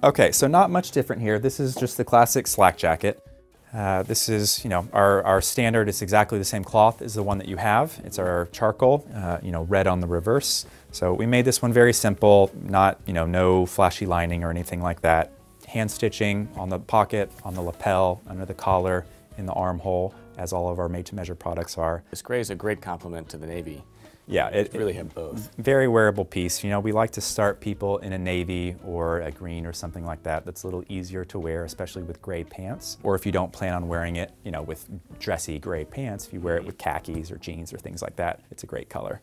Okay, so not much different here. This is just the classic slack jacket. Uh, this is, you know, our, our standard is exactly the same cloth as the one that you have. It's our charcoal, uh, you know, red on the reverse. So we made this one very simple, not, you know, no flashy lining or anything like that. Hand stitching on the pocket, on the lapel, under the collar, in the armhole, as all of our made-to-measure products are. This gray is a great complement to the navy. Yeah, it, really have both. Very wearable piece. You know, we like to start people in a navy or a green or something like that. That's a little easier to wear, especially with gray pants. Or if you don't plan on wearing it, you know, with dressy gray pants, if you wear it with khakis or jeans or things like that, it's a great color.